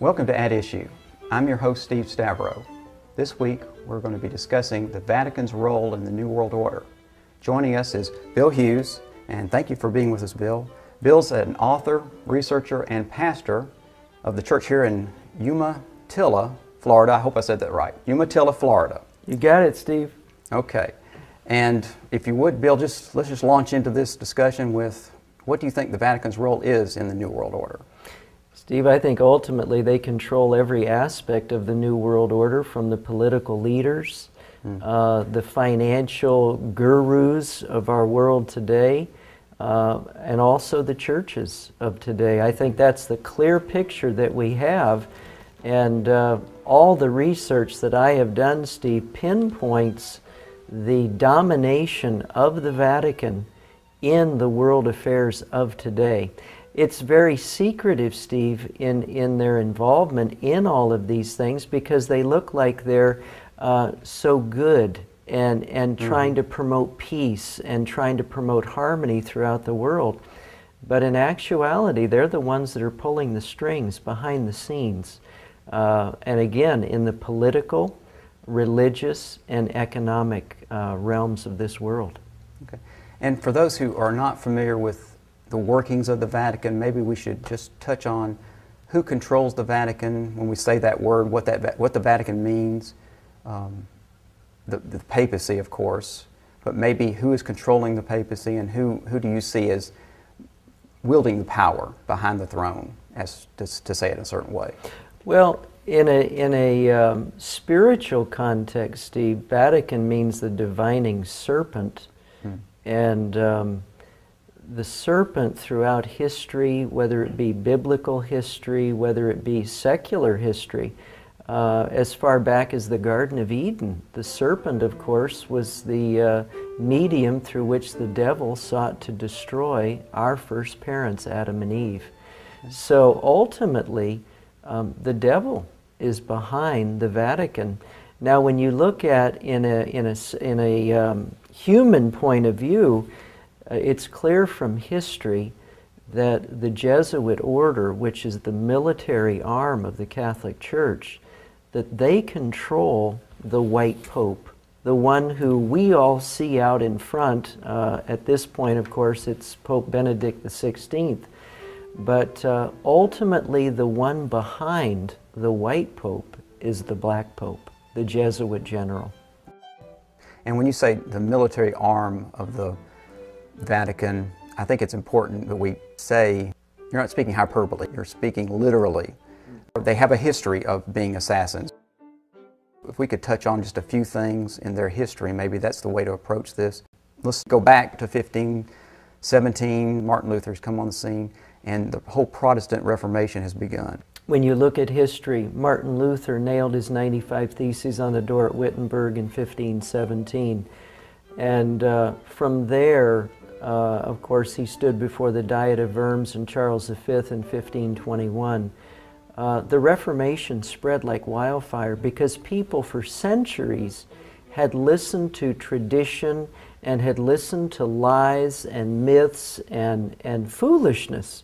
Welcome to At Issue. I'm your host, Steve Stavro. This week, we're going to be discussing the Vatican's role in the New World Order. Joining us is Bill Hughes, and thank you for being with us, Bill. Bill's an author, researcher, and pastor of the church here in Umatilla, Florida. I hope I said that right. Umatilla, Florida. You got it, Steve. Okay. And if you would, Bill, just let's just launch into this discussion with what do you think the Vatican's role is in the New World Order? Steve, I think ultimately they control every aspect of the New World Order from the political leaders, mm. uh, the financial gurus of our world today, uh, and also the churches of today. I think that's the clear picture that we have. And uh, all the research that I have done, Steve, pinpoints the domination of the Vatican in the world affairs of today it's very secretive, Steve, in, in their involvement in all of these things because they look like they're uh, so good and, and mm-hmm. trying to promote peace and trying to promote harmony throughout the world. But in actuality, they're the ones that are pulling the strings behind the scenes. Uh, and again, in the political, religious, and economic uh, realms of this world. Okay. And for those who are not familiar with the workings of the Vatican, maybe we should just touch on who controls the Vatican when we say that word, what, that, what the Vatican means, um, the, the papacy, of course, but maybe who is controlling the papacy and who, who do you see as wielding the power behind the throne, as to, to say it in a certain way? Well, in a, in a um, spiritual context, Steve, Vatican means the divining serpent. Hmm. And um, the serpent throughout history, whether it be biblical history, whether it be secular history, uh, as far back as the Garden of Eden. The serpent, of course, was the uh, medium through which the devil sought to destroy our first parents, Adam and Eve. So ultimately, um, the devil is behind the Vatican. Now, when you look at in a in a in a um, human point of view, uh, it's clear from history that the Jesuit order, which is the military arm of the Catholic Church, that they control the white pope, the one who we all see out in front. Uh, at this point, of course, it's Pope Benedict XVI. But uh, ultimately, the one behind the white pope is the black pope, the Jesuit general. And when you say the military arm of the Vatican, I think it's important that we say you're not speaking hyperbole, you're speaking literally. They have a history of being assassins. If we could touch on just a few things in their history, maybe that's the way to approach this. Let's go back to 1517, Martin Luther's come on the scene, and the whole Protestant Reformation has begun. When you look at history, Martin Luther nailed his 95 Theses on the door at Wittenberg in 1517. And uh, from there, uh, of course, he stood before the Diet of Worms and Charles V in 1521. Uh, the Reformation spread like wildfire because people for centuries had listened to tradition and had listened to lies and myths and, and foolishness.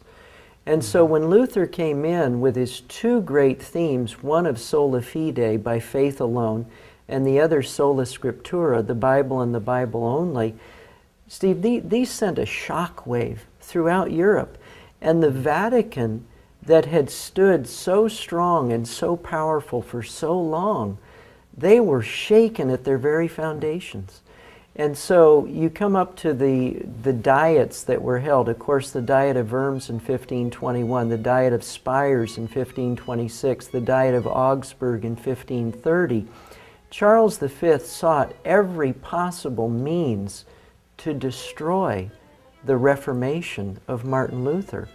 And so when Luther came in with his two great themes, one of sola fide, by faith alone, and the other sola scriptura, the Bible and the Bible only, Steve, these sent a shock wave throughout Europe. And the Vatican, that had stood so strong and so powerful for so long, they were shaken at their very foundations. And so you come up to the, the diets that were held. Of course, the Diet of Worms in 1521, the Diet of Spires in 1526, the Diet of Augsburg in 1530. Charles V sought every possible means to destroy the Reformation of Martin Luther.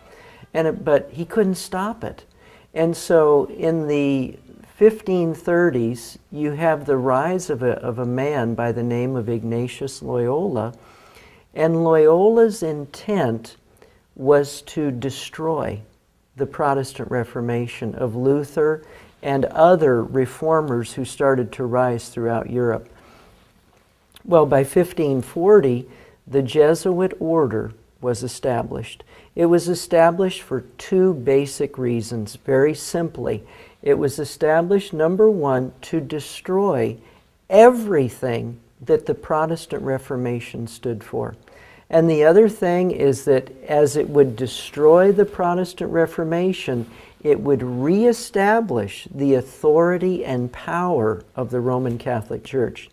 And it, but he couldn't stop it. And so in the 1530s, you have the rise of a, of a man by the name of Ignatius Loyola. And Loyola's intent was to destroy the Protestant Reformation of Luther and other reformers who started to rise throughout Europe. Well, by 1540, the Jesuit order was established. It was established for two basic reasons, very simply. It was established, number one, to destroy everything that the Protestant Reformation stood for. And the other thing is that as it would destroy the Protestant Reformation, it would reestablish the authority and power of the Roman Catholic Church.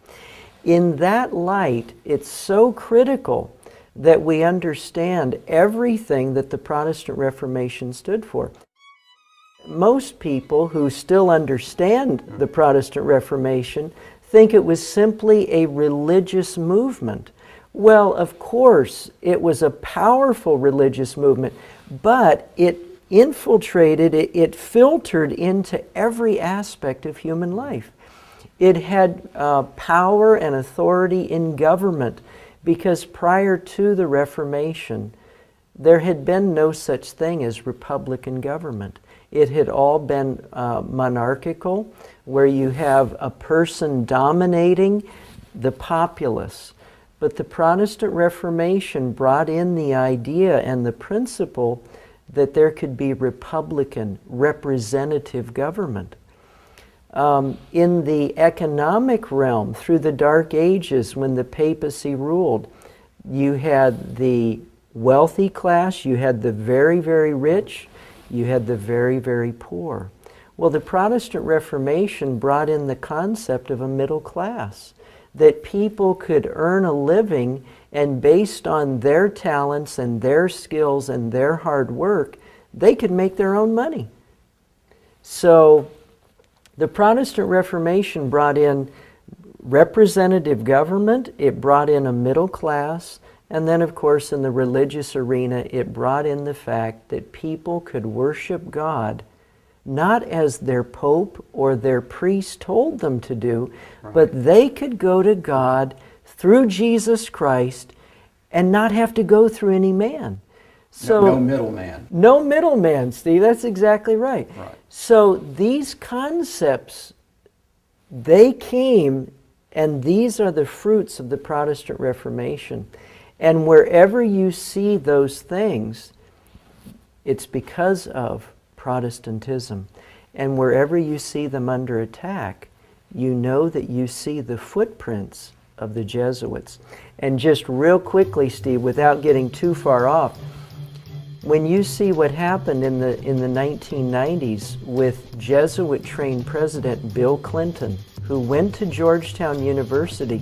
In that light, it's so critical that we understand everything that the Protestant Reformation stood for. Most people who still understand the Protestant Reformation think it was simply a religious movement. Well, of course, it was a powerful religious movement, but it infiltrated, it, it filtered into every aspect of human life. It had uh, power and authority in government because prior to the Reformation, there had been no such thing as republican government. It had all been uh, monarchical, where you have a person dominating the populace. But the Protestant Reformation brought in the idea and the principle that there could be republican, representative government. Um, in the economic realm, through the Dark Ages, when the papacy ruled, you had the wealthy class, you had the very, very rich, you had the very, very poor. Well, the Protestant Reformation brought in the concept of a middle class, that people could earn a living and based on their talents and their skills and their hard work, they could make their own money. So the Protestant Reformation brought in representative government, it brought in a middle class, and then, of course, in the religious arena, it brought in the fact that people could worship God not as their pope or their priest told them to do, right. but they could go to God through Jesus Christ and not have to go through any man. So no, no middleman. No middleman, Steve. That's exactly right. right. So these concepts, they came, and these are the fruits of the Protestant Reformation. And wherever you see those things, it's because of Protestantism. And wherever you see them under attack, you know that you see the footprints of the Jesuits. And just real quickly, Steve, without getting too far off, when you see what happened in the in the 1990s with Jesuit trained president Bill Clinton who went to Georgetown University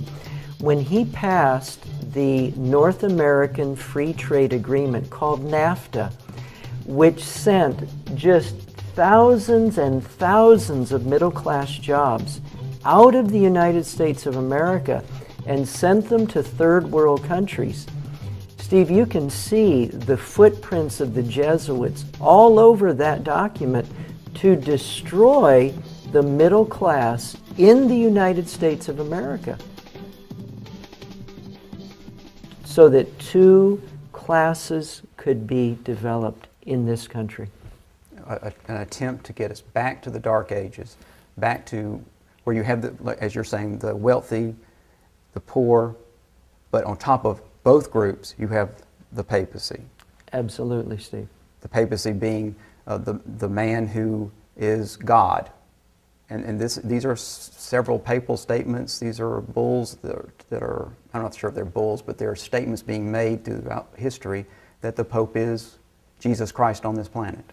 when he passed the North American Free Trade Agreement called NAFTA which sent just thousands and thousands of middle class jobs out of the United States of America and sent them to third world countries Steve, you can see the footprints of the Jesuits all over that document to destroy the middle class in the United States of America. So that two classes could be developed in this country. A, an attempt to get us back to the Dark Ages, back to where you have, the, as you're saying, the wealthy, the poor, but on top of both groups, you have the papacy. Absolutely, Steve. The papacy being uh, the, the man who is God. And, and this, these are s- several papal statements. These are bulls that are, that are, I'm not sure if they're bulls, but there are statements being made throughout history that the Pope is Jesus Christ on this planet.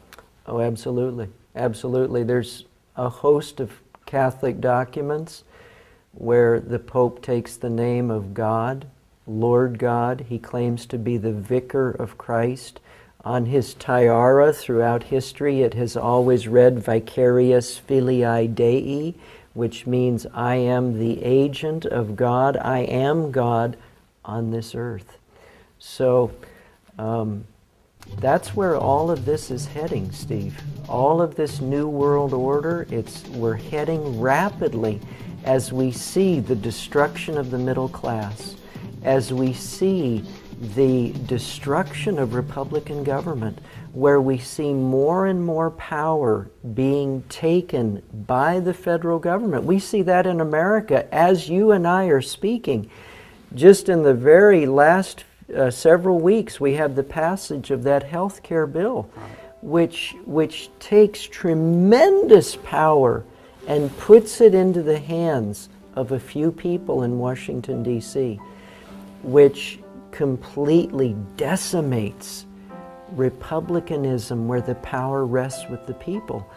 Oh, absolutely. Absolutely. There's a host of Catholic documents where the Pope takes the name of God Lord God. He claims to be the vicar of Christ. On his tiara throughout history, it has always read Vicarius Filii Dei, which means I am the agent of God. I am God on this earth. So um, that's where all of this is heading, Steve. All of this new world order, it's, we're heading rapidly as we see the destruction of the middle class as we see the destruction of Republican government, where we see more and more power being taken by the federal government. We see that in America as you and I are speaking. Just in the very last uh, several weeks, we have the passage of that health care bill, which, which takes tremendous power and puts it into the hands of a few people in Washington, D.C., which completely decimates republicanism where the power rests with the people.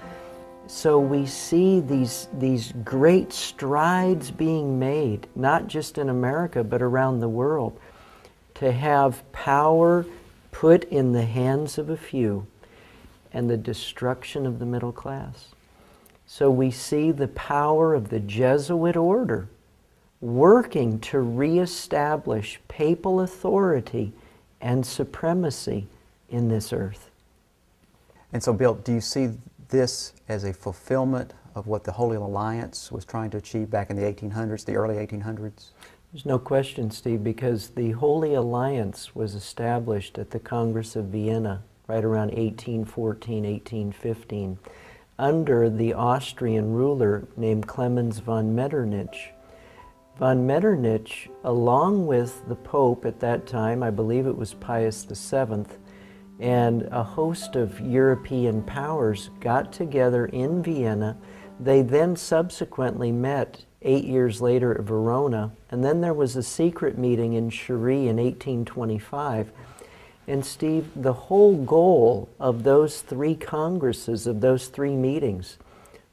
So we see these, these great strides being made, not just in America, but around the world, to have power put in the hands of a few and the destruction of the middle class. So we see the power of the Jesuit order working to reestablish papal authority and supremacy in this earth. And so, Bill, do you see this as a fulfillment of what the Holy Alliance was trying to achieve back in the 1800s, the early 1800s? There's no question, Steve, because the Holy Alliance was established at the Congress of Vienna right around 1814, 1815, under the Austrian ruler named Clemens von Metternich. Von Metternich, along with the Pope at that time, I believe it was Pius VII, and a host of European powers got together in Vienna. They then subsequently met eight years later at Verona, and then there was a secret meeting in Chieri in 1825. And Steve, the whole goal of those three congresses, of those three meetings,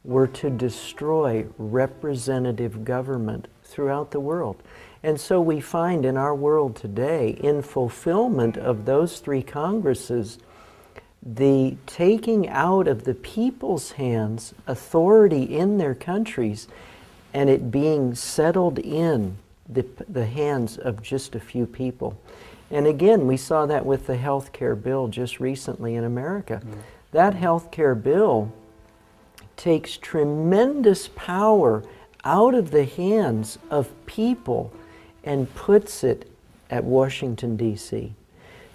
were to destroy representative government throughout the world. And so we find in our world today, in fulfillment of those three congresses, the taking out of the people's hands authority in their countries and it being settled in the, the hands of just a few people. And again, we saw that with the health care bill just recently in America. Mm. That health care bill takes tremendous power out of the hands of people and puts it at Washington, D.C.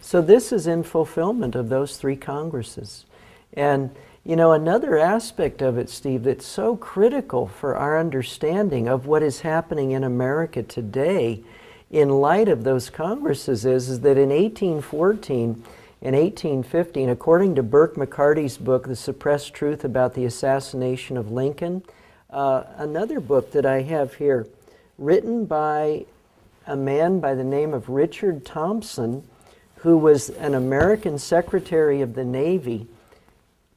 So this is in fulfillment of those three Congresses. And, you know, another aspect of it, Steve, that's so critical for our understanding of what is happening in America today in light of those Congresses is, is that in 1814 and 1815, according to Burke McCarty's book, The Suppressed Truth About the Assassination of Lincoln, uh, another book that I have here, written by a man by the name of Richard Thompson, who was an American Secretary of the Navy.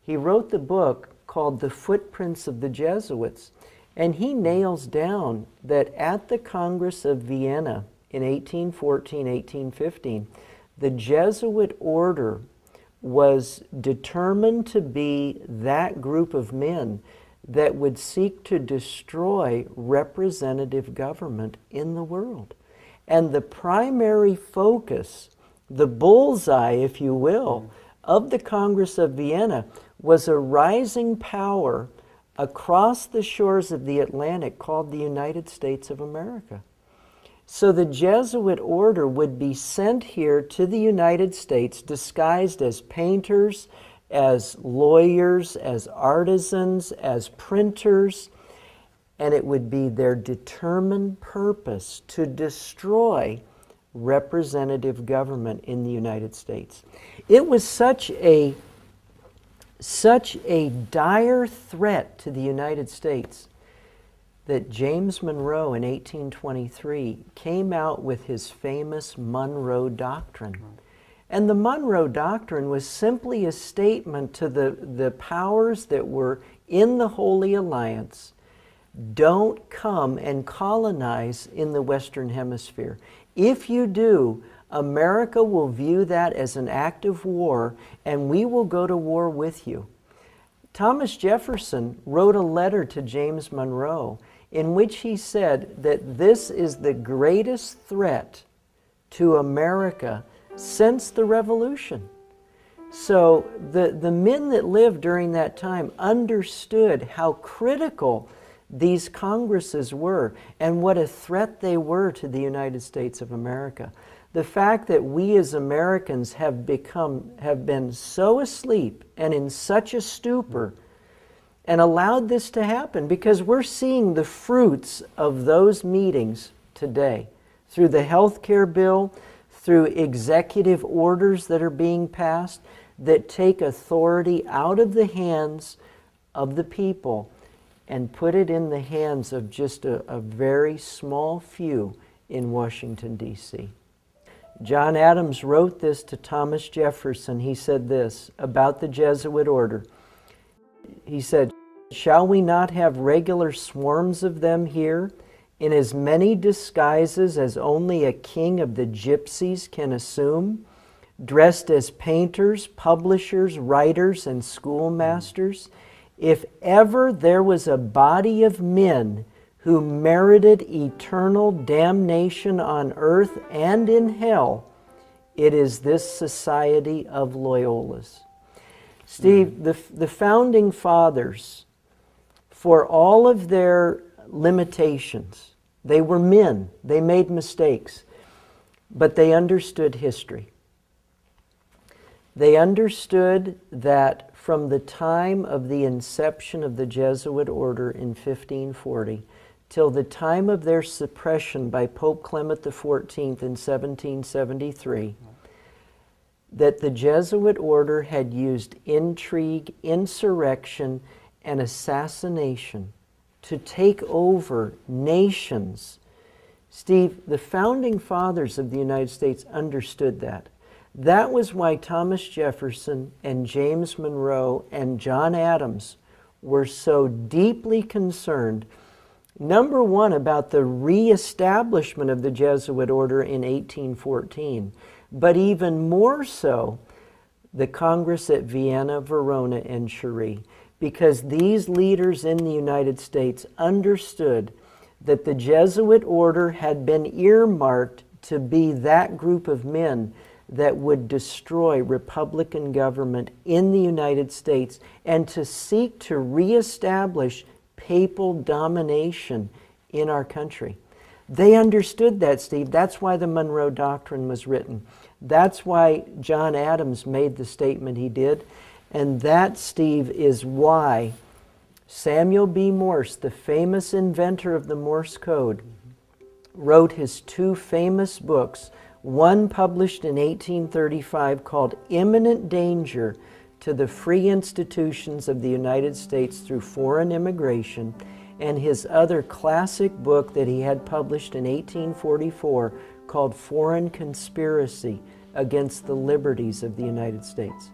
He wrote the book called The Footprints of the Jesuits, and he nails down that at the Congress of Vienna in 1814 1815, the Jesuit order was determined to be that group of men that would seek to destroy representative government in the world. And the primary focus, the bullseye, if you will, mm. of the Congress of Vienna was a rising power across the shores of the Atlantic called the United States of America. So the Jesuit order would be sent here to the United States disguised as painters, as lawyers, as artisans, as printers, and it would be their determined purpose to destroy representative government in the United States. It was such a such a dire threat to the United States that James Monroe in 1823 came out with his famous Monroe Doctrine. And the Monroe Doctrine was simply a statement to the, the powers that were in the Holy Alliance don't come and colonize in the Western Hemisphere. If you do, America will view that as an act of war and we will go to war with you. Thomas Jefferson wrote a letter to James Monroe in which he said that this is the greatest threat to America since the Revolution. So the, the men that lived during that time understood how critical these Congresses were and what a threat they were to the United States of America. the fact that we as Americans have become have been so asleep and in such a stupor and allowed this to happen because we're seeing the fruits of those meetings today through the health care bill, through executive orders that are being passed that take authority out of the hands of the people and put it in the hands of just a, a very small few in Washington, D.C. John Adams wrote this to Thomas Jefferson. He said this about the Jesuit order. He said, Shall we not have regular swarms of them here, in as many disguises as only a king of the gypsies can assume, dressed as painters, publishers, writers, and schoolmasters? If ever there was a body of men who merited eternal damnation on earth and in hell, it is this society of Loyolas. Steve, mm. the, the founding fathers, for all of their limitations, they were men, they made mistakes, but they understood history. They understood that from the time of the inception of the Jesuit order in 1540, till the time of their suppression by Pope Clement XIV in 1773 that the Jesuit order had used intrigue, insurrection, and assassination to take over nations. Steve, the founding fathers of the United States understood that. That was why Thomas Jefferson and James Monroe and John Adams were so deeply concerned Number one, about the reestablishment of the Jesuit order in 1814, but even more so, the Congress at Vienna, Verona, and Chieri, because these leaders in the United States understood that the Jesuit order had been earmarked to be that group of men that would destroy Republican government in the United States and to seek to reestablish papal domination in our country. They understood that, Steve. That's why the Monroe Doctrine was written. That's why John Adams made the statement he did. And that, Steve, is why Samuel B. Morse, the famous inventor of the Morse code, wrote his two famous books, one published in 1835 called Imminent Danger to the free institutions of the United States through foreign immigration, and his other classic book that he had published in 1844 called Foreign Conspiracy Against the Liberties of the United States.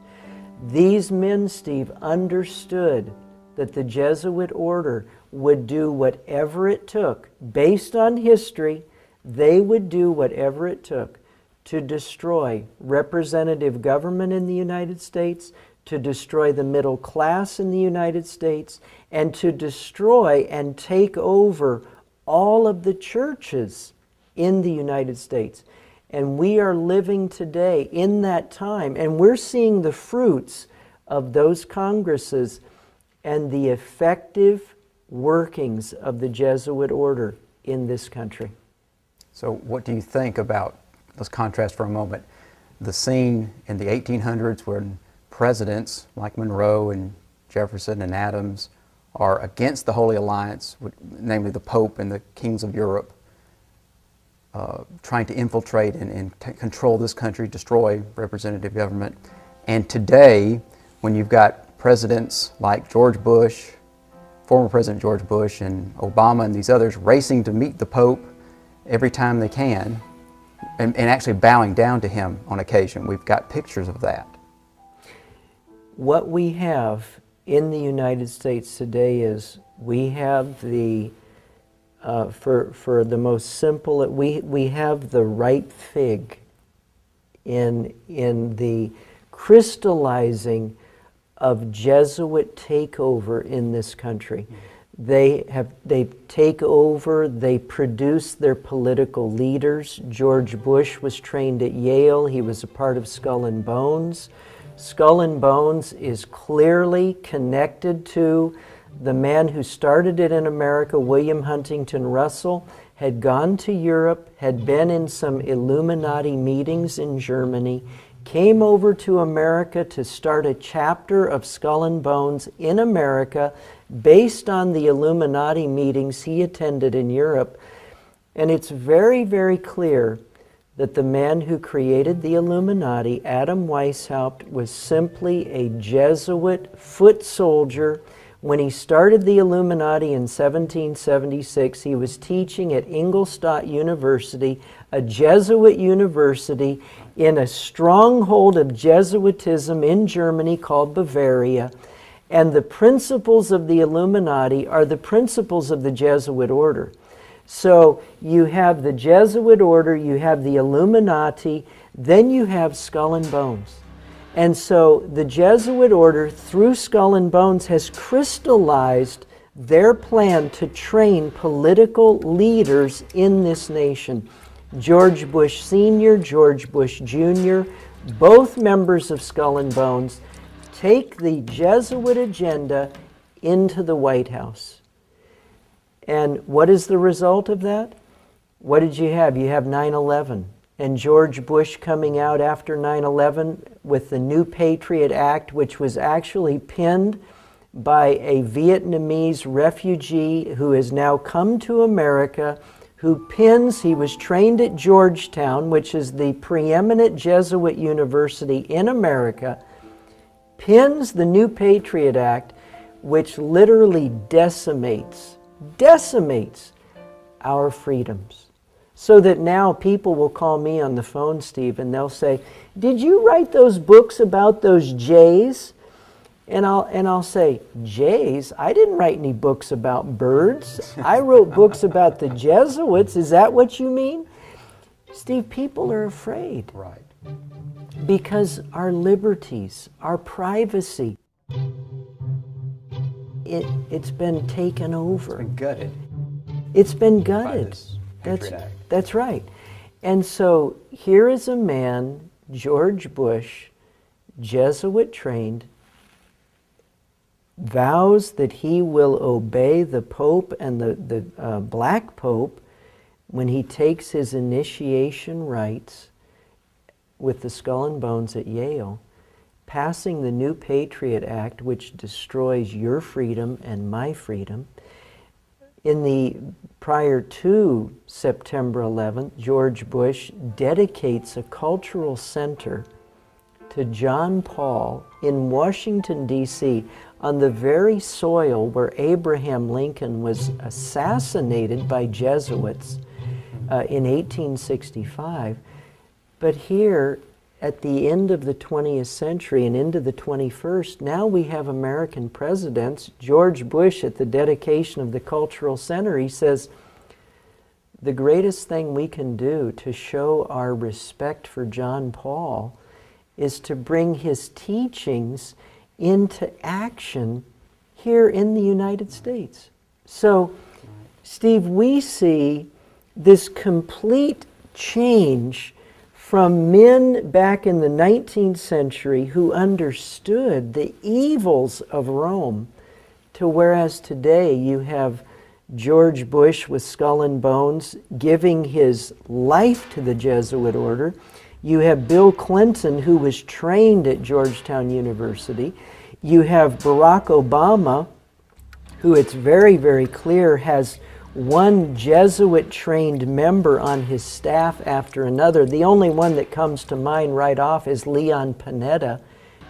These men, Steve, understood that the Jesuit order would do whatever it took, based on history, they would do whatever it took to destroy representative government in the United States, to destroy the middle class in the United States, and to destroy and take over all of the churches in the United States. And we are living today in that time, and we're seeing the fruits of those congresses and the effective workings of the Jesuit order in this country. So, what do you think about, let's contrast for a moment, the scene in the 1800s when presidents like Monroe and Jefferson and Adams are against the Holy Alliance, namely the Pope and the kings of Europe, uh, trying to infiltrate and, and control this country, destroy representative government. And today, when you've got presidents like George Bush, former President George Bush, and Obama and these others racing to meet the Pope every time they can, and, and actually bowing down to him on occasion. We've got pictures of that what we have in the United States today is we have the, uh, for, for the most simple, we, we have the ripe fig in, in the crystallizing of Jesuit takeover in this country. They have they take over, they produce their political leaders. George Bush was trained at Yale, he was a part of Skull and Bones. Skull and Bones is clearly connected to the man who started it in America, William Huntington Russell, had gone to Europe, had been in some Illuminati meetings in Germany, came over to America to start a chapter of Skull and Bones in America based on the Illuminati meetings he attended in Europe. And it's very, very clear that the man who created the Illuminati, Adam Weishaupt, was simply a Jesuit foot soldier. When he started the Illuminati in 1776, he was teaching at Ingolstadt University, a Jesuit university in a stronghold of Jesuitism in Germany called Bavaria. And the principles of the Illuminati are the principles of the Jesuit order. So you have the Jesuit order, you have the Illuminati, then you have Skull and Bones. And so the Jesuit order, through Skull and Bones, has crystallized their plan to train political leaders in this nation. George Bush Sr., George Bush Jr., both members of Skull and Bones, take the Jesuit agenda into the White House. And what is the result of that? What did you have? You have 9 11. And George Bush coming out after 9 11 with the New Patriot Act, which was actually pinned by a Vietnamese refugee who has now come to America, who pins, he was trained at Georgetown, which is the preeminent Jesuit university in America, pins the New Patriot Act, which literally decimates decimates our freedoms. So that now people will call me on the phone, Steve, and they'll say, Did you write those books about those jays? And I'll, and I'll say, Jays? I didn't write any books about birds. I wrote books about the Jesuits. Is that what you mean? Steve, people are afraid. Right. Because our liberties, our privacy, it, it's been taken over. It's been gutted. It's been gutted. That's, that's right. And so here is a man, George Bush, Jesuit trained, vows that he will obey the Pope and the, the uh, Black Pope when he takes his initiation rites with the skull and bones at Yale passing the new Patriot Act, which destroys your freedom and my freedom. In the prior to September 11th, George Bush dedicates a cultural center to John Paul in Washington, D.C., on the very soil where Abraham Lincoln was assassinated by Jesuits uh, in 1865. But here at the end of the 20th century and into the 21st, now we have American presidents. George Bush, at the dedication of the Cultural Center, he says, the greatest thing we can do to show our respect for John Paul is to bring his teachings into action here in the United States. So, Steve, we see this complete change from men back in the 19th century who understood the evils of Rome to whereas today you have George Bush with skull and bones giving his life to the Jesuit order. You have Bill Clinton, who was trained at Georgetown University. You have Barack Obama, who it's very, very clear has one Jesuit trained member on his staff after another. The only one that comes to mind right off is Leon Panetta,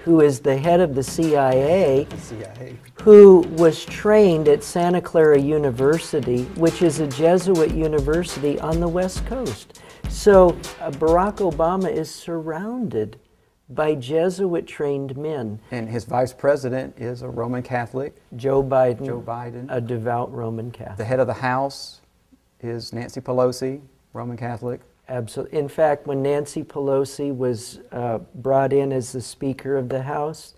who is the head of the CIA, CIA, who was trained at Santa Clara University, which is a Jesuit university on the West Coast. So uh, Barack Obama is surrounded by Jesuit trained men. And his vice president is a Roman Catholic. Joe Biden. Joe Biden. A devout Roman Catholic. The head of the House is Nancy Pelosi, Roman Catholic. Absolutely. In fact, when Nancy Pelosi was uh, brought in as the Speaker of the House,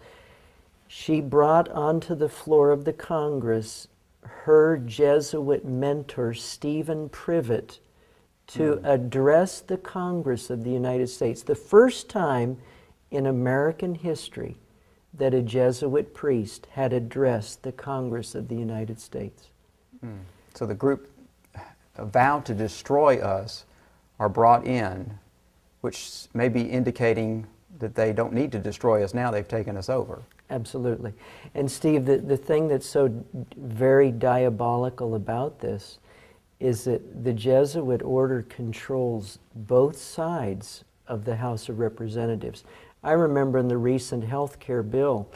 she brought onto the floor of the Congress her Jesuit mentor, Stephen Privett, to mm. address the Congress of the United States. The first time in American history that a Jesuit priest had addressed the Congress of the United States. Hmm. So the group vowed to destroy us are brought in, which may be indicating that they don't need to destroy us now, they've taken us over. Absolutely. And Steve, the, the thing that's so very diabolical about this is that the Jesuit order controls both sides of the House of Representatives. I remember in the recent health care bill,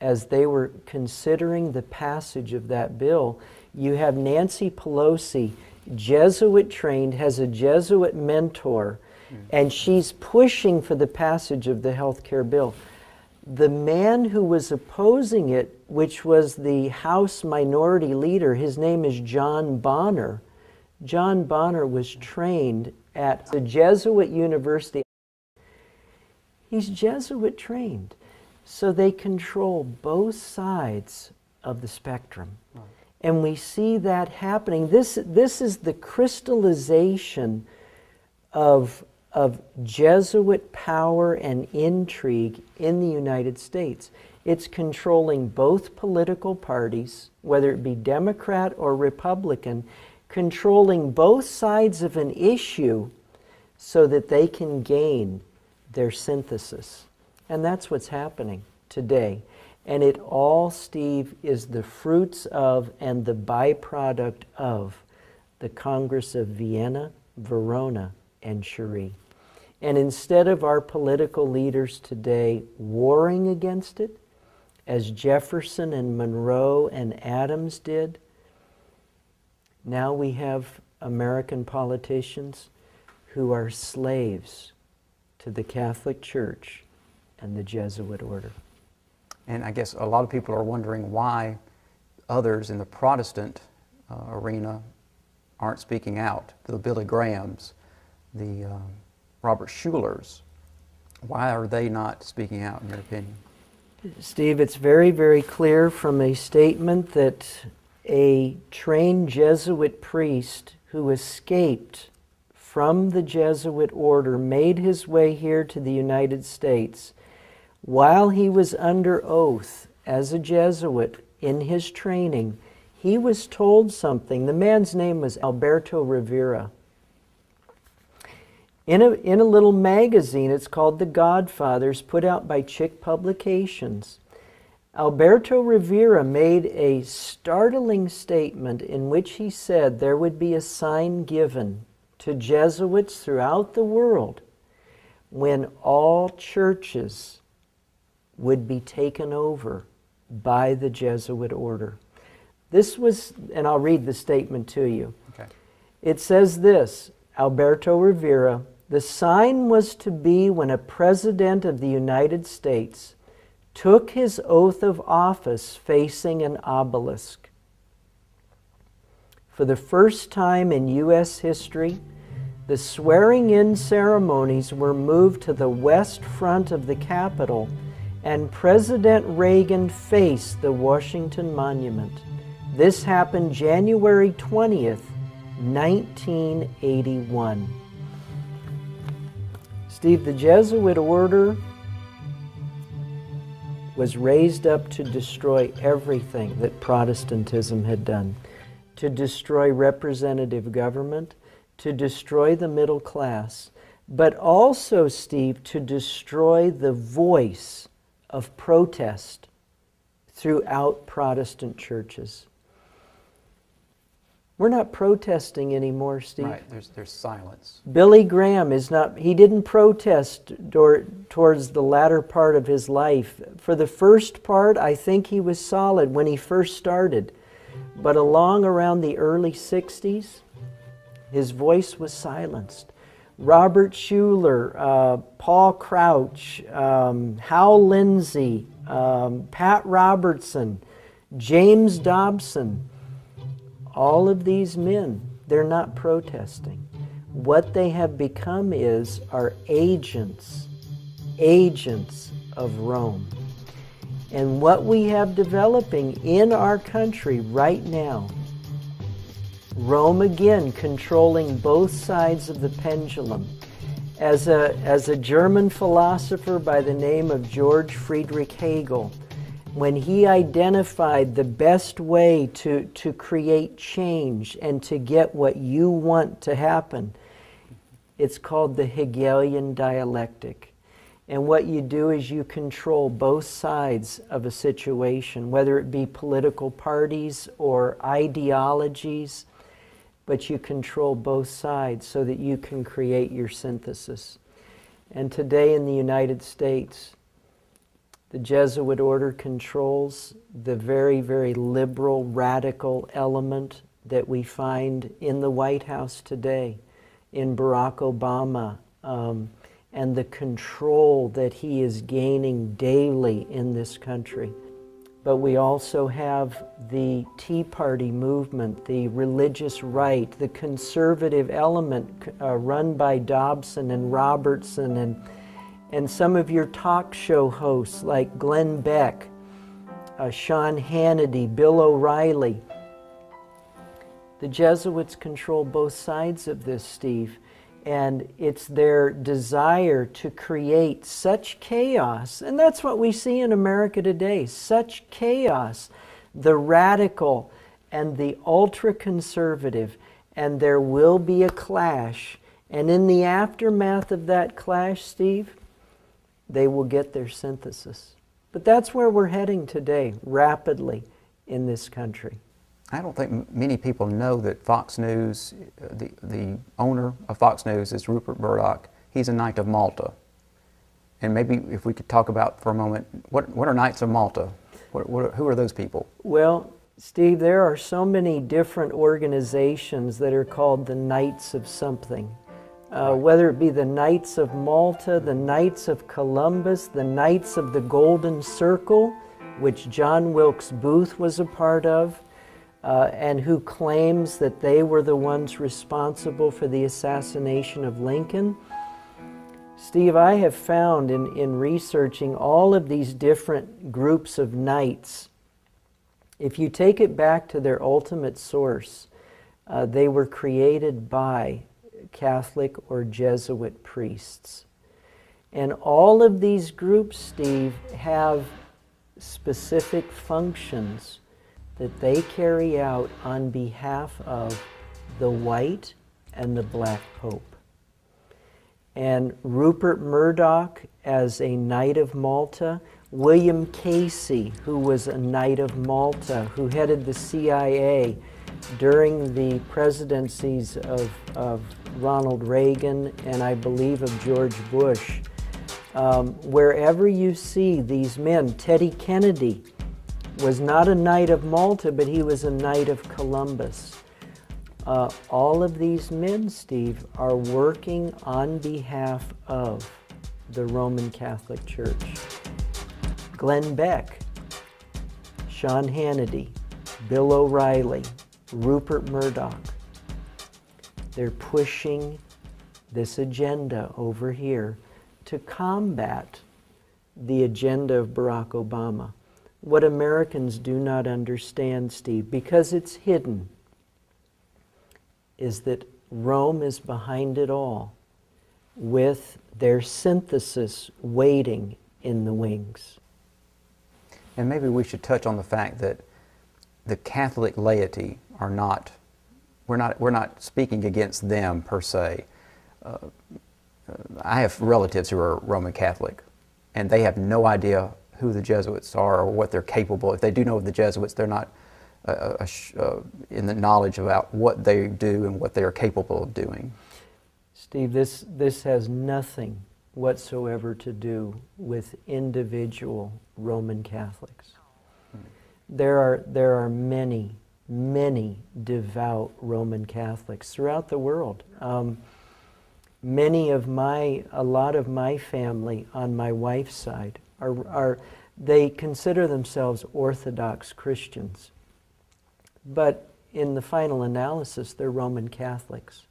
as they were considering the passage of that bill, you have Nancy Pelosi, Jesuit trained, has a Jesuit mentor, mm. and she's pushing for the passage of the health care bill. The man who was opposing it, which was the House minority leader, his name is John Boehner. John Boehner was trained at the Jesuit University. He's Jesuit trained. So they control both sides of the spectrum. Right. And we see that happening. This, this is the crystallization of, of Jesuit power and intrigue in the United States. It's controlling both political parties, whether it be Democrat or Republican, controlling both sides of an issue so that they can gain their synthesis. And that's what's happening today. And it all, Steve, is the fruits of and the byproduct of the Congress of Vienna, Verona, and Chieri. And instead of our political leaders today warring against it, as Jefferson and Monroe and Adams did, now we have American politicians who are slaves to the Catholic Church and the Jesuit order. And I guess a lot of people are wondering why others in the Protestant uh, arena aren't speaking out. The Billy Grahams, the uh, Robert Schullers, why are they not speaking out, in your opinion? Steve, it's very, very clear from a statement that a trained Jesuit priest who escaped from the Jesuit order made his way here to the United States while he was under oath as a Jesuit in his training. He was told something. The man's name was Alberto Rivera. In a, in a little magazine, it's called The Godfathers, put out by Chick Publications. Alberto Rivera made a startling statement in which he said there would be a sign given to Jesuits throughout the world when all churches would be taken over by the Jesuit order. This was, and I'll read the statement to you. Okay. It says this Alberto Rivera, the sign was to be when a president of the United States took his oath of office facing an obelisk. For the first time in U.S. history, the swearing in ceremonies were moved to the west front of the Capitol, and President Reagan faced the Washington Monument. This happened January 20th, 1981. Steve, the Jesuit order was raised up to destroy everything that Protestantism had done, to destroy representative government, to destroy the middle class, but also, Steve, to destroy the voice of protest throughout Protestant churches. We're not protesting anymore, Steve. Right, there's, there's silence. Billy Graham is not, he didn't protest towards the latter part of his life. For the first part, I think he was solid when he first started. But along around the early 60s, his voice was silenced. Robert Schuller, uh, Paul Crouch, um, Hal Lindsey, um, Pat Robertson, James Dobson, all of these men, they're not protesting. What they have become is are agents, agents of Rome. And what we have developing in our country right now, Rome again controlling both sides of the pendulum. As a, as a German philosopher by the name of George Friedrich Hegel, when he identified the best way to, to create change and to get what you want to happen, it's called the Hegelian dialectic. And what you do is you control both sides of a situation, whether it be political parties or ideologies, but you control both sides so that you can create your synthesis. And today in the United States, the Jesuit order controls the very, very liberal, radical element that we find in the White House today, in Barack Obama, um, and the control that he is gaining daily in this country. But we also have the Tea Party movement, the religious right, the conservative element uh, run by Dobson and Robertson and and some of your talk show hosts like Glenn Beck, uh, Sean Hannity, Bill O'Reilly. The Jesuits control both sides of this, Steve, and it's their desire to create such chaos, and that's what we see in America today such chaos, the radical and the ultra conservative, and there will be a clash. And in the aftermath of that clash, Steve, they will get their synthesis. But that's where we're heading today, rapidly in this country. I don't think many people know that Fox News, uh, the, the owner of Fox News is Rupert Murdoch. He's a Knight of Malta. And maybe if we could talk about for a moment, what, what are Knights of Malta? What, what, who are those people? Well, Steve, there are so many different organizations that are called the Knights of something uh, whether it be the Knights of Malta, the Knights of Columbus, the Knights of the Golden Circle, which John Wilkes Booth was a part of, uh, and who claims that they were the ones responsible for the assassination of Lincoln. Steve, I have found in, in researching all of these different groups of knights, if you take it back to their ultimate source, uh, they were created by Catholic or Jesuit priests. And all of these groups, Steve, have specific functions that they carry out on behalf of the white and the black pope. And Rupert Murdoch, as a Knight of Malta, William Casey, who was a Knight of Malta, who headed the CIA during the presidencies of, of Ronald Reagan and I believe of George Bush. Um, wherever you see these men, Teddy Kennedy was not a Knight of Malta, but he was a Knight of Columbus. Uh, all of these men, Steve, are working on behalf of the Roman Catholic Church. Glenn Beck, Sean Hannity, Bill O'Reilly, Rupert Murdoch, they're pushing this agenda over here to combat the agenda of Barack Obama. What Americans do not understand, Steve, because it's hidden, is that Rome is behind it all with their synthesis waiting in the wings. And maybe we should touch on the fact that the Catholic laity are not we're not, we're not speaking against them per se. Uh, I have relatives who are Roman Catholic, and they have no idea who the Jesuits are or what they're capable. If they do know of the Jesuits, they're not uh, uh, uh, in the knowledge about what they do and what they are capable of doing. Steve, this, this has nothing whatsoever to do with individual Roman Catholics. There are, there are many many devout Roman Catholics throughout the world. Um, many of my, a lot of my family on my wife's side are, are, they consider themselves Orthodox Christians. But in the final analysis, they're Roman Catholics.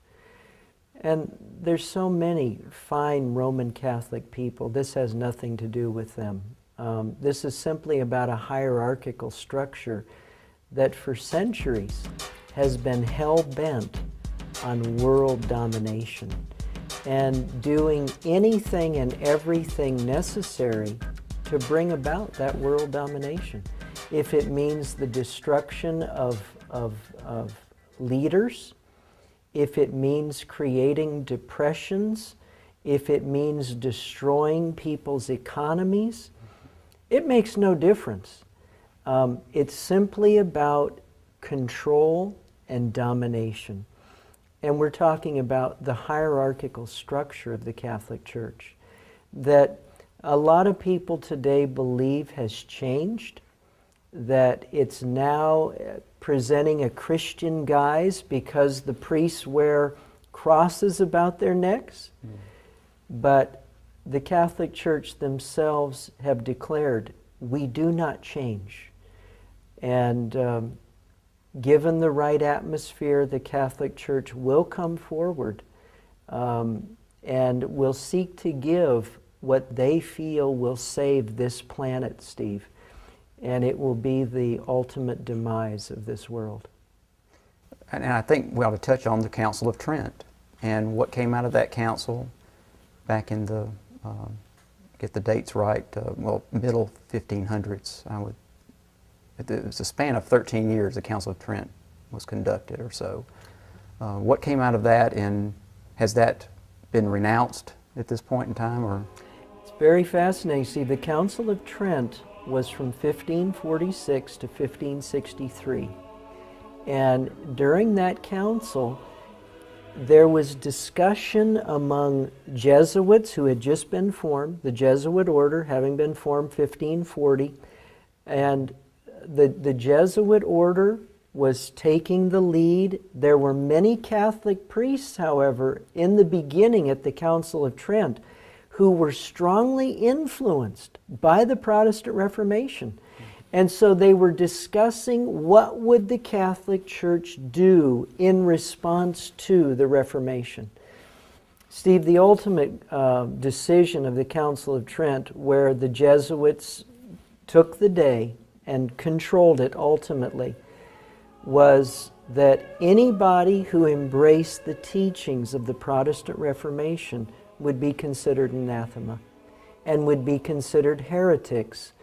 And there's so many fine Roman Catholic people. This has nothing to do with them. Um, this is simply about a hierarchical structure that for centuries has been hell bent on world domination and doing anything and everything necessary to bring about that world domination. If it means the destruction of, of, of leaders, if it means creating depressions, if it means destroying people's economies, it makes no difference. Um, it's simply about control and domination. And we're talking about the hierarchical structure of the Catholic Church that a lot of people today believe has changed, that it's now uh, presenting a Christian guise because the priests wear crosses about their necks. Mm. But the Catholic Church themselves have declared we do not change. And um, given the right atmosphere, the Catholic Church will come forward um, and will seek to give what they feel will save this planet, Steve. And it will be the ultimate demise of this world. And I think we ought to touch on the Council of Trent and what came out of that council back in the, uh, get the dates right, uh, well, middle 1500s, I would it was a span of 13 years the Council of Trent was conducted or so. Uh, what came out of that, and has that been renounced at this point in time, or? Very fascinating. See, the Council of Trent was from 1546 to 1563, and during that council, there was discussion among Jesuits who had just been formed, the Jesuit order having been formed 1540, and the, the Jesuit order was taking the lead. There were many Catholic priests, however, in the beginning at the Council of Trent who were strongly influenced by the Protestant Reformation. And so they were discussing what would the Catholic Church do in response to the Reformation. Steve, the ultimate uh, decision of the Council of Trent, where the Jesuits took the day and controlled it ultimately was that anybody who embraced the teachings of the Protestant Reformation would be considered anathema and would be considered heretics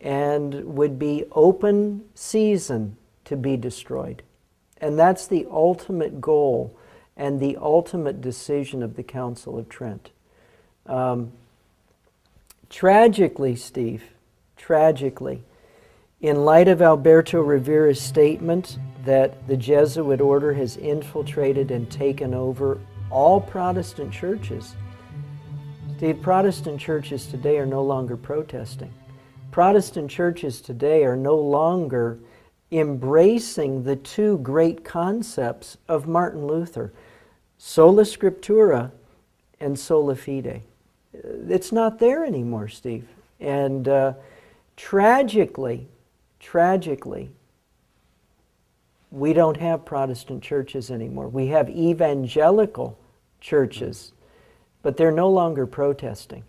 and would be open season to be destroyed. And that's the ultimate goal and the ultimate decision of the Council of Trent. Um, tragically, Steve, tragically, in light of Alberto Rivera's statement that the Jesuit order has infiltrated and taken over all Protestant churches, the Protestant churches today are no longer protesting. Protestant churches today are no longer embracing the two great concepts of Martin Luther sola scriptura and sola fide. It's not there anymore, Steve. And uh, tragically, Tragically, we don't have Protestant churches anymore. We have evangelical churches, but they're no longer protesting.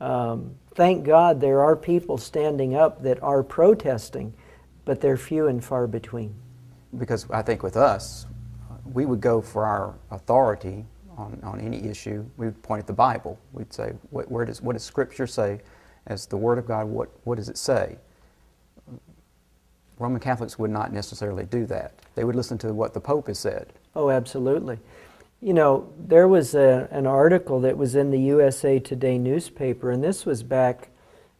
Um, thank God there are people standing up that are protesting, but they're few and far between. Because I think with us, we would go for our authority on, on any issue. We would point at the Bible. We'd say, what, where does, what does Scripture say? As the Word of God, what, what does it say? Roman Catholics would not necessarily do that. They would listen to what the Pope has said. Oh, absolutely. You know, there was a, an article that was in the USA Today newspaper, and this was back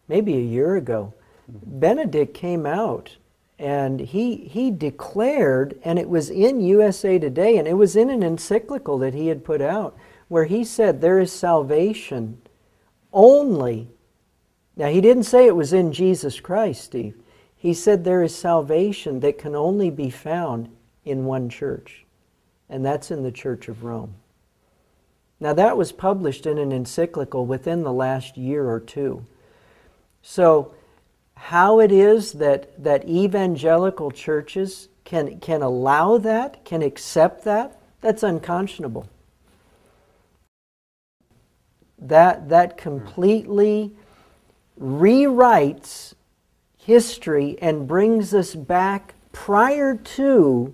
maybe a year ago. Mm-hmm. Benedict came out and he, he declared, and it was in USA Today, and it was in an encyclical that he had put out, where he said there is salvation only. Now, he didn't say it was in Jesus Christ, Steve. He said there is salvation that can only be found in one church, and that's in the Church of Rome. Now, that was published in an encyclical within the last year or two. So, how it is that, that evangelical churches can, can allow that, can accept that, that's unconscionable. That, that completely rewrites history and brings us back prior to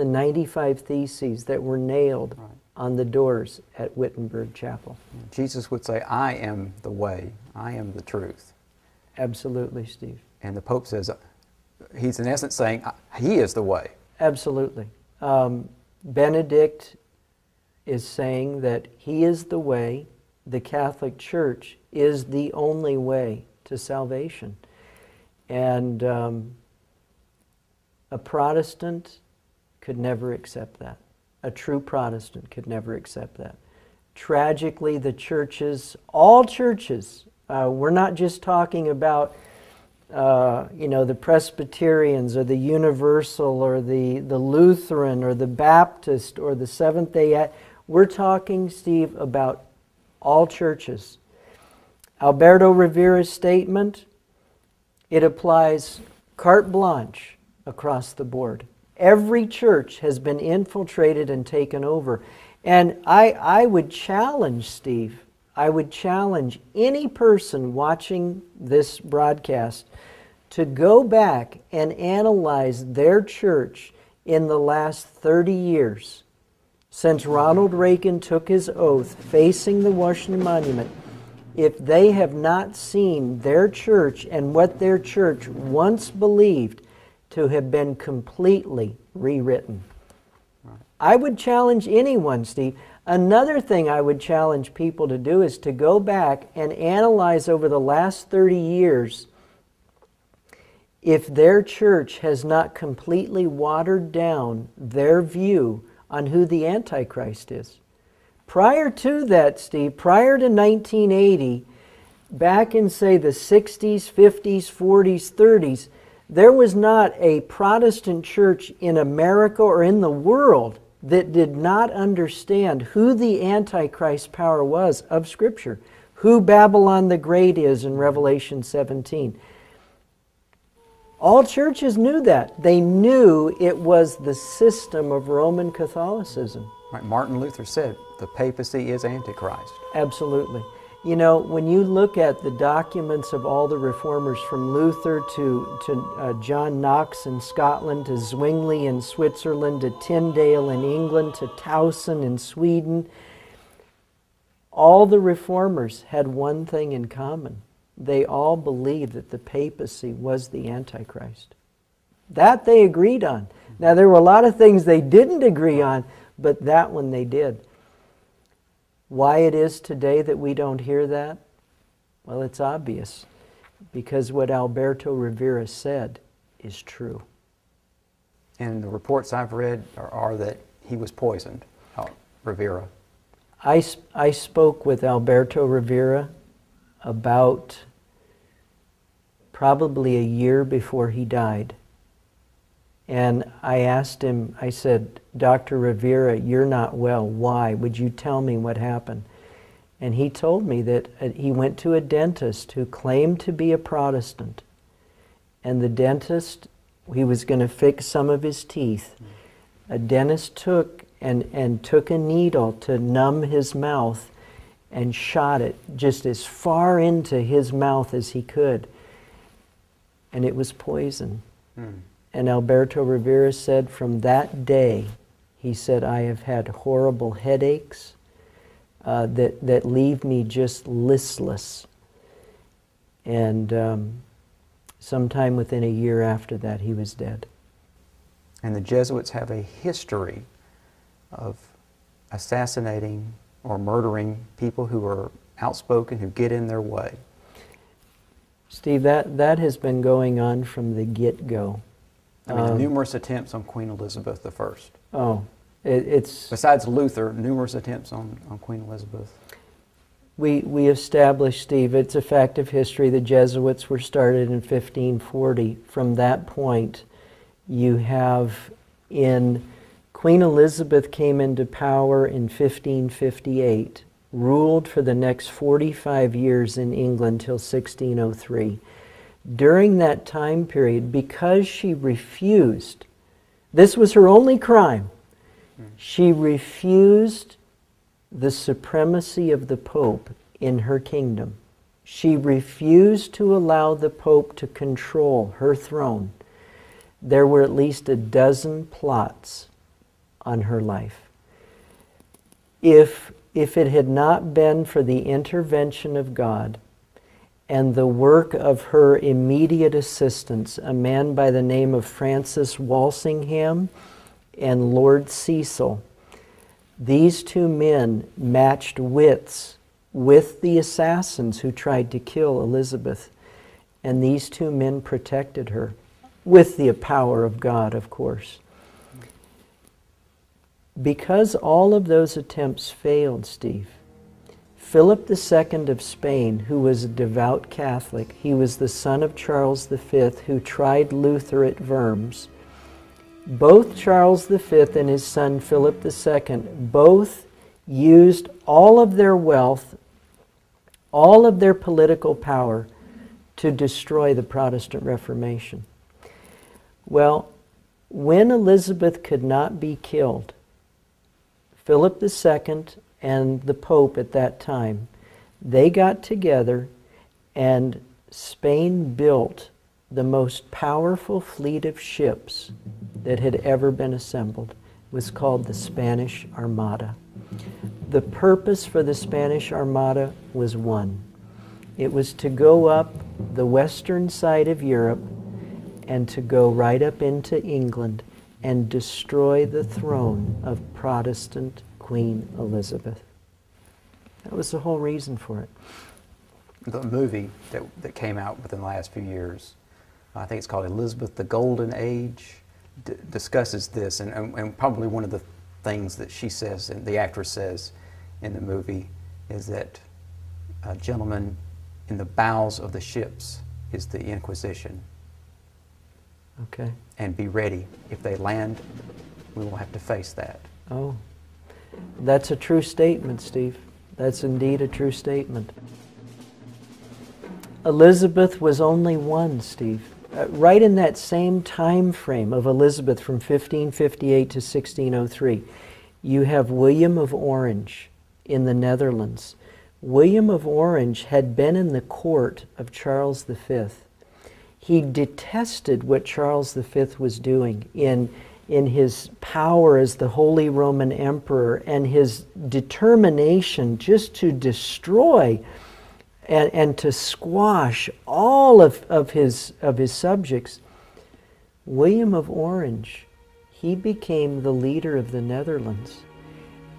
the 95 theses that were nailed right. on the doors at Wittenberg Chapel. Jesus would say, I am the way, I am the truth. Absolutely, Steve. And the Pope says, he's in essence saying, he is the way. Absolutely. Um, Benedict is saying that he is the way, the Catholic Church is the only way to salvation. And um, a Protestant could never accept that. A true Protestant could never accept that. Tragically, the churches, all churches, uh, we're not just talking about uh, you know, the Presbyterians or the Universal or the, the Lutheran or the Baptist or the Seventh day. We're talking, Steve, about all churches. Alberto Rivera's statement, it applies carte blanche across the board. Every church has been infiltrated and taken over. And I, I would challenge, Steve, I would challenge any person watching this broadcast to go back and analyze their church in the last 30 years since Ronald Reagan took his oath facing the Washington Monument. If they have not seen their church and what their church once believed to have been completely rewritten. I would challenge anyone, Steve. Another thing I would challenge people to do is to go back and analyze over the last 30 years if their church has not completely watered down their view on who the Antichrist is. Prior to that, Steve, prior to 1980, back in, say, the 60s, 50s, 40s, 30s, there was not a Protestant church in America or in the world that did not understand who the Antichrist power was of Scripture, who Babylon the Great is in Revelation 17. All churches knew that. They knew it was the system of Roman Catholicism. Right. Martin Luther said the papacy is Antichrist. Absolutely. You know, when you look at the documents of all the reformers from Luther to, to uh, John Knox in Scotland, to Zwingli in Switzerland, to Tyndale in England, to Tausen in Sweden, all the reformers had one thing in common. They all believed that the papacy was the Antichrist. That they agreed on. Now, there were a lot of things they didn't agree on, but that one they did. Why it is today that we don't hear that? Well, it's obvious. Because what Alberto Rivera said is true. And the reports I've read are, are that he was poisoned, uh, Rivera. I, I spoke with Alberto Rivera about probably a year before he died. And I asked him, I said, Dr. Rivera, you're not well. Why? Would you tell me what happened? And he told me that uh, he went to a dentist who claimed to be a Protestant. And the dentist, he was going to fix some of his teeth. A dentist took and, and took a needle to numb his mouth and shot it just as far into his mouth as he could. And it was poison. Mm. And Alberto Rivera said, from that day, he said, I have had horrible headaches uh, that, that leave me just listless. And um, sometime within a year after that, he was dead. And the Jesuits have a history of assassinating or murdering people who are outspoken, who get in their way. Steve, that, that has been going on from the get go. I mean, um, numerous attempts on Queen Elizabeth I. Oh, it, it's. Besides Luther, numerous attempts on, on Queen Elizabeth. We, we established, Steve, it's a fact of history. The Jesuits were started in 1540. From that point, you have in Queen Elizabeth came into power in 1558 ruled for the next 45 years in England till 1603. During that time period, because she refused, this was her only crime, she refused the supremacy of the Pope in her kingdom. She refused to allow the Pope to control her throne. There were at least a dozen plots on her life. If if it had not been for the intervention of God and the work of her immediate assistants, a man by the name of Francis Walsingham and Lord Cecil. These two men matched wits with the assassins who tried to kill Elizabeth, and these two men protected her with the power of God, of course. Because all of those attempts failed, Steve, Philip II of Spain, who was a devout Catholic, he was the son of Charles V, who tried Luther at Worms. Both Charles V and his son Philip II both used all of their wealth, all of their political power to destroy the Protestant Reformation. Well, when Elizabeth could not be killed, Philip II and the Pope at that time, they got together and Spain built the most powerful fleet of ships that had ever been assembled. It was called the Spanish Armada. The purpose for the Spanish Armada was one. It was to go up the western side of Europe and to go right up into England and destroy the throne of Protestant Queen Elizabeth. That was the whole reason for it. The movie that, that came out within the last few years, I think it's called Elizabeth the Golden Age, d- discusses this, and, and, and, probably one of the things that she says, and the actress says in the movie, is that a gentleman in the bowels of the ships is the Inquisition. Okay. And be ready. If they land, we will have to face that. Oh, that's a true statement, Steve. That's indeed a true statement. Elizabeth was only one, Steve. Uh, right in that same time frame of Elizabeth from 1558 to 1603, you have William of Orange in the Netherlands. William of Orange had been in the court of Charles V. He detested what Charles V was doing in in his power as the Holy Roman Emperor and his determination just to destroy and, and to squash all of, of, his, of his subjects, William of Orange, he became the leader of the Netherlands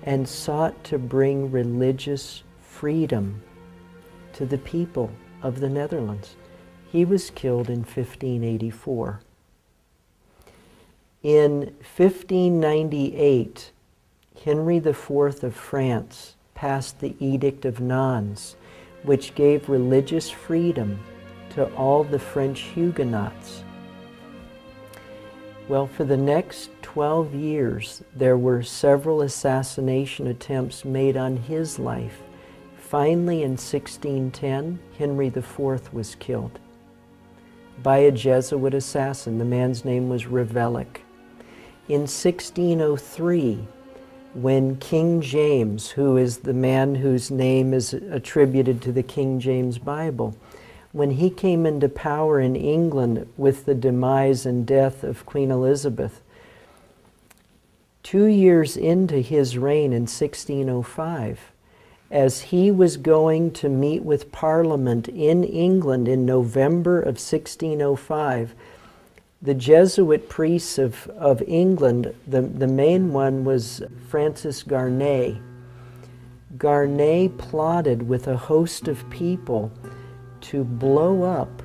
and sought to bring religious freedom to the people of the Netherlands. He was killed in 1584. In 1598, Henry IV of France passed the Edict of Nantes, which gave religious freedom to all the French Huguenots. Well, for the next 12 years, there were several assassination attempts made on his life. Finally, in 1610, Henry IV was killed by a Jesuit assassin. The man's name was Ravaillac in 1603 when King James, who is the man whose name is attributed to the King James Bible, when he came into power in England with the demise and death of Queen Elizabeth, two years into his reign in 1605, as he was going to meet with Parliament in England in November of 1605, the Jesuit priests of, of England, the, the main one was Francis Garnet. Garnet plotted with a host of people to blow up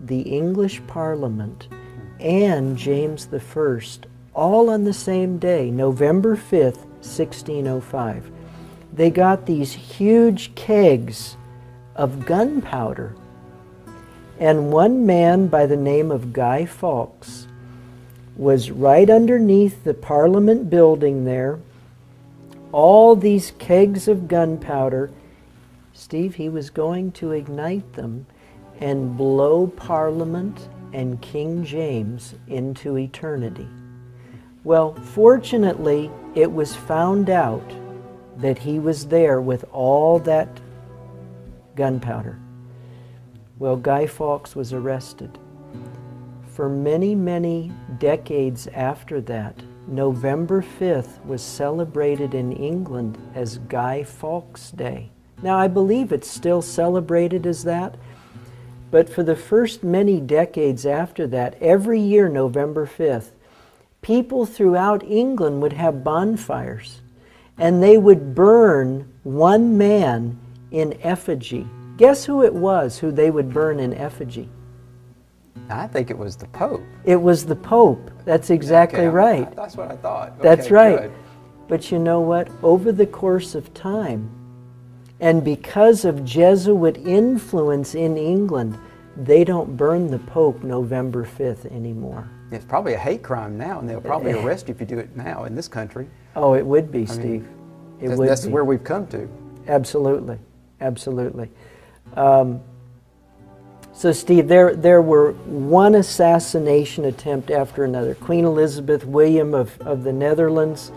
the English Parliament and James I, all on the same day, November 5th, 1605. They got these huge kegs of gunpowder and one man by the name of Guy Fawkes was right underneath the Parliament building there. All these kegs of gunpowder. Steve, he was going to ignite them and blow Parliament and King James into eternity. Well, fortunately, it was found out that he was there with all that gunpowder. Well, Guy Fawkes was arrested. For many, many decades after that, November 5th was celebrated in England as Guy Fawkes Day. Now, I believe it's still celebrated as that, But for the first many decades after that, every year, November 5th, people throughout England would have bonfires and they would burn one man in effigy. Guess who it was who they would burn in effigy? I think it was the Pope. It was the Pope. That's exactly Okay, right. I- that's what I thought. That's right. good. But you know what? Over the course of time, and because of Jesuit influence in England, they don't burn the Pope November 5th anymore. It's probably a hate crime now, and they'll probably arrest you if you do it now in this country. Oh, it would be, Steve. It That's, would that's be. where we've come to. Absolutely, absolutely. Um, so, Steve, there there were one assassination attempt after another. Queen Elizabeth, William of, of the Netherlands,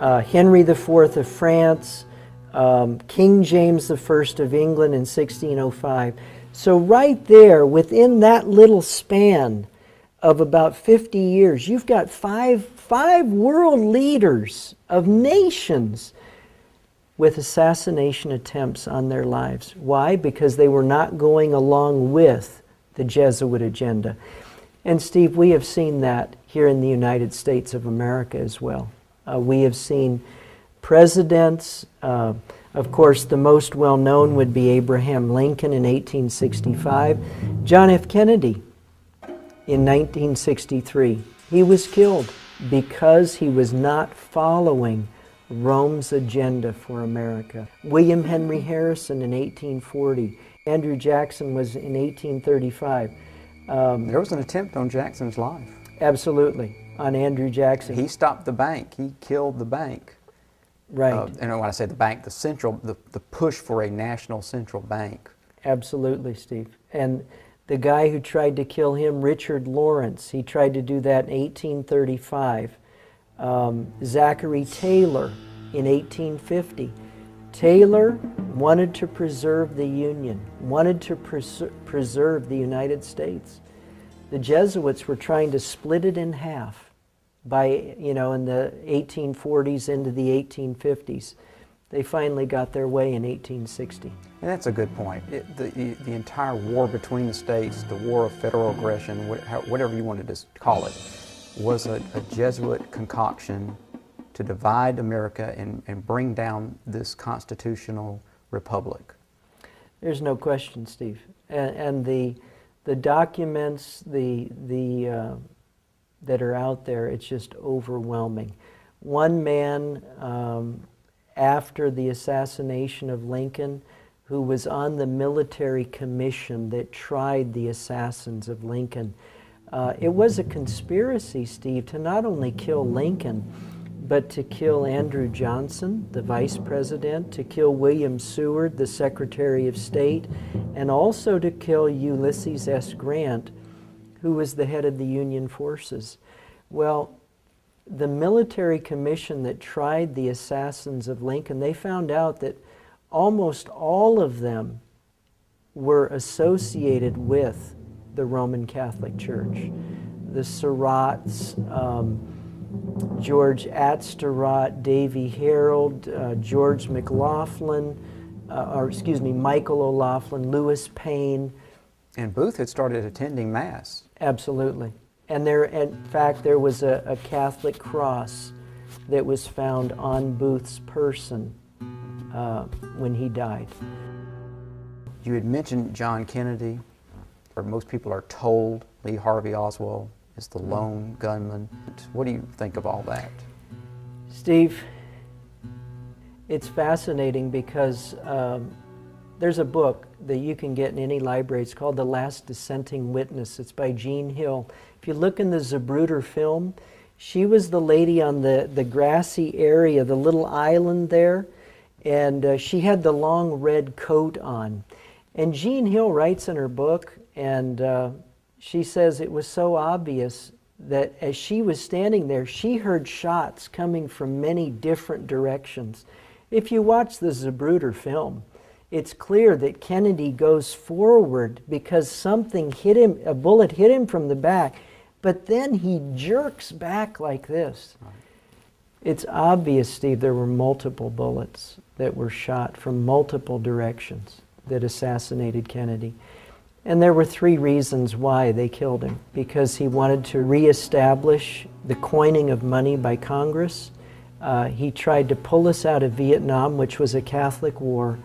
uh, Henry IV of France, um, King James I of England in 1605. So, right there, within that little span of about 50 years, you've got five five world leaders of nations with assassination attempts on their lives. Why? Because they were not going along with the Jesuit agenda. And Steve, we have seen that here in the United States of America as well. Uh, we have seen presidents, uh, of course, the most well known would be Abraham Lincoln in 1865, John F. Kennedy in 1963. He was killed because he was not following Rome's agenda for America. William Henry Harrison in 1840. Andrew Jackson was in 1835. Um, There was an attempt on Jackson's life. absolutely, on Andrew Jackson. He stopped the bank. He killed the bank. right, Uh, and when I say the bank, the central, the, the push for a national central bank. absolutely, Steve. And the guy who tried to kill him, Richard Lawrence, he tried to do that in 1835. Um, Zachary Taylor in 1850. Taylor wanted to preserve the Union, wanted to pres- preserve the United States. The Jesuits were trying to split it in half by, you know, in the 1840s into the 1850s. They finally got their way in 1860. And that's a good point. It, the, the, entire war between the states, the war of federal aggression, whatever you wanted to call it, was a, a Jesuit concoction to divide America and, and bring down this constitutional republic. There's no question, Steve. And, and the, the documents the, the, uh, that are out there, it's just overwhelming. One man, um, after the assassination of Lincoln, who was on the military commission that tried the assassins of Lincoln, uh, it was a conspiracy, Steve, to not only kill Lincoln, but to kill Andrew Johnson, the vice president, to kill William Seward, the secretary of state, and also to kill Ulysses S. Grant, who was the head of the Union forces. Well, the military commission that tried the assassins of Lincoln, they found out that almost all of them were associated with the Roman Catholic Church. The Surratts, um, George Atzerodt, Davy Herold, uh, George McLaughlin, uh, or excuse me, Michael O'Laughlin, Lewis Payne, And Booth had started attending Mass. absolutely. And there, in fact, there was a, a Catholic cross that was found on Booth's person uh, when he died. You had mentioned John Kennedy, or most people are told Lee Harvey Oswald is the lone gunman. What do you think of all that? Steve, it's fascinating because um, there's a book that you can get in any library. It's called The Last Dissenting Witness. It's by Jean Hill. If you look in the Zapruder film, she was the lady on the, the grassy area, the little island there, and uh, she had the long red coat on. And Jean Hill writes in her book, and uh, she says it was so obvious that as she was standing there, she heard shots coming from many different directions. If you watch the Zapruder film, it's clear that Kennedy goes forward because something hit him, a bullet hit him from the back, but then he jerks back like this. It's obvious, Steve, there were multiple bullets that were shot from multiple directions that assassinated Kennedy. And there were three reasons why they killed him because he wanted to reestablish the coining of money by Congress. Uh, he tried to pull us out of Vietnam, which was a Catholic war,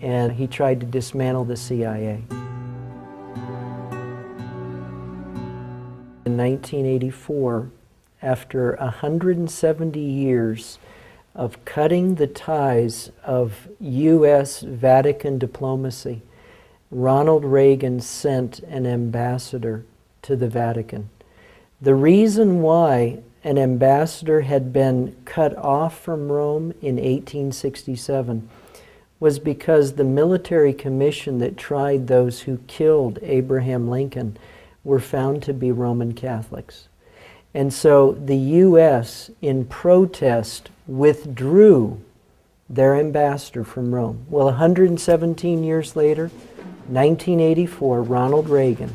and he tried to dismantle the CIA. In 1984, after 170 years of cutting the ties of U.S. Vatican diplomacy, Ronald Reagan sent an ambassador to the Vatican. The reason why an ambassador had been cut off from Rome in 1867 was because the military commission that tried those who killed Abraham Lincoln were found to be Roman Catholics. And so the U.S., in protest, withdrew their ambassador from Rome. Well, 117 years later, 1984, Ronald Reagan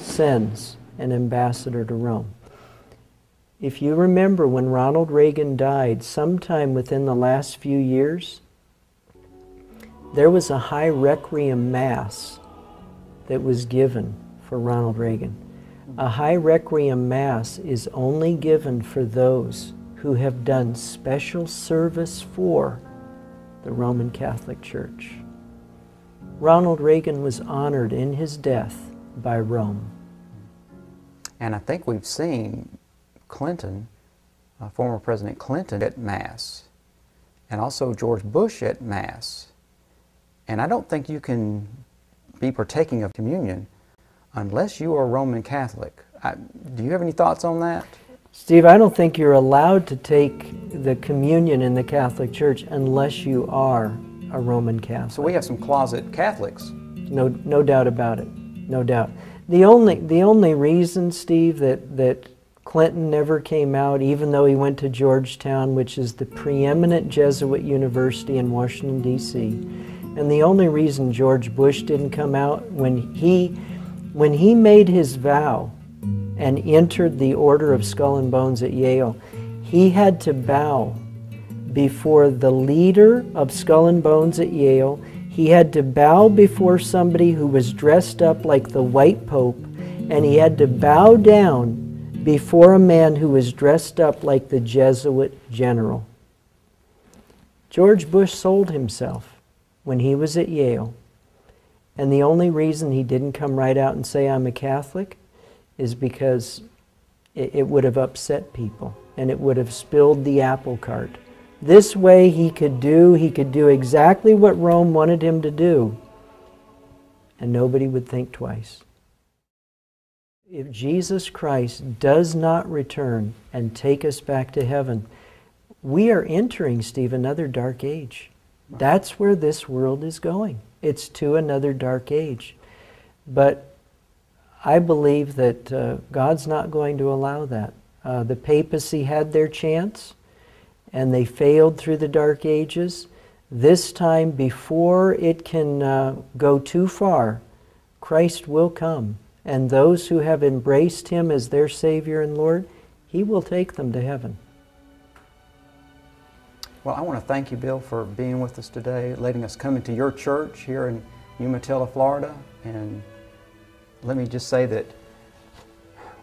sends an ambassador to Rome. If you remember when Ronald Reagan died, sometime within the last few years, there was a high requiem mass that was given for Ronald Reagan. A high requiem mass is only given for those who have done special service for the Roman Catholic Church. Ronald Reagan was honored in his death by Rome. And I think we've seen Clinton, uh, former President Clinton, at Mass, and also George Bush at Mass. And I don't think you can be partaking of communion unless you are Roman Catholic. I, do you have any thoughts on that? Steve, I don't think you're allowed to take the communion in the Catholic Church unless you are a Roman Catholic. So we have some closet Catholics. No, no doubt about it. No doubt. The only, the only reason, Steve, that, that Clinton never came out, even though he went to Georgetown, which is the preeminent Jesuit university in Washington, D.C., and the only reason George Bush didn't come out when he, when he made his vow and entered the Order of Skull and Bones at Yale, he had to bow before the leader of Skull and Bones at Yale. He had to bow before somebody who was dressed up like the white pope, and he had to bow down before a man who was dressed up like the Jesuit general. George Bush sold himself when he was at Yale. And the only reason he didn't come right out and say, I'm a Catholic, is because it, it would have upset people and it would have spilled the apple cart. This way he could do, he could do exactly what Rome wanted him to do, and nobody would think twice. If Jesus Christ does not return and take us back to heaven, we are entering, Steve, another dark age. That's where this world is going. It's to another dark age. But I believe that uh, God's not going to allow that. Uh, the papacy had their chance and they failed through the Dark Ages. This time, before it can uh, go too far, Christ will come. And those who have embraced Him as their Savior and Lord, He will take them to heaven. Well, I want to thank you, Bill, for being with us today, letting us come into your church here in Umatilla, Florida. And let me just say that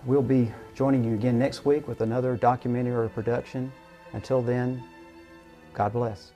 we'll be joining you again next week with another documentary or production. Until then, God bless.